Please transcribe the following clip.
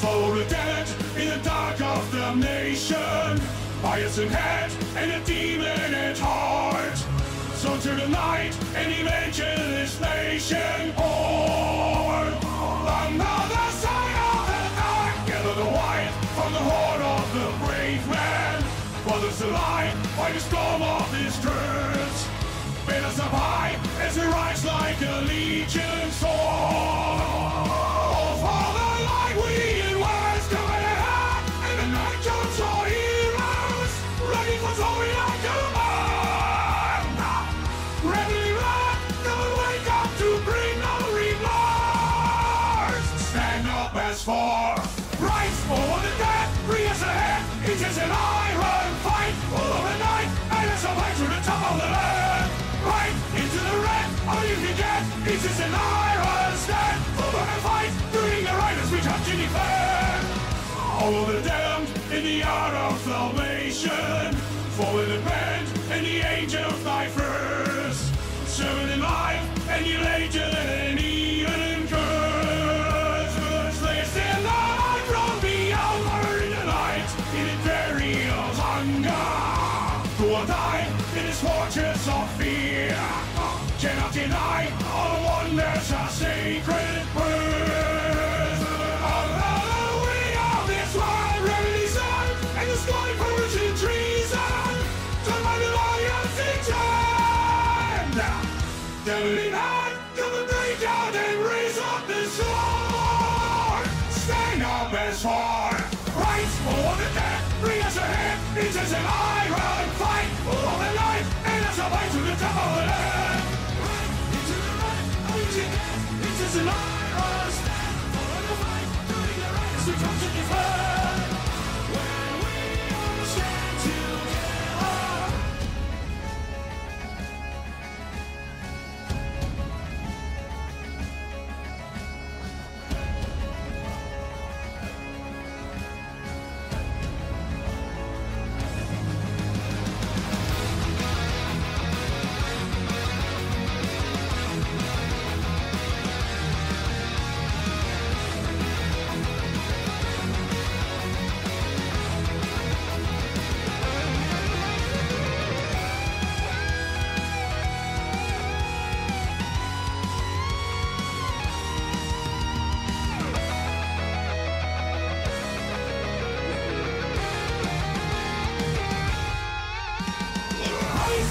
the dead in the dark of the nation. Bias in head and a demon at heart. So to the night and evangelist nation. Or another side of the dark. Gather the white from the horde of the brave man. Brothers alive by the storm of his truth. Up as for rights for the dead. Free as ahead. It is an iron fight. All of the night. And it's a fight to the top of the land. Right into the red. All you can get. It is an iron stand. Full on a fight. Doing the right as we touch and defend. All of the damned in the hour of salvation. Fallen and bent in the age of thy first. serving in life and you later will die in this fortress of fear. Cannot deny all the wonders of sacred of this wild and the treason. Lions hand, break out and raise up the sword. Stand up as far. Right for the dead, ahead. It is an iron Is